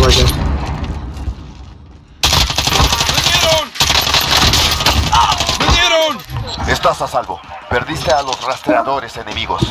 vaya. Estás a salvo. Perdiste a los rastreadores enemigos.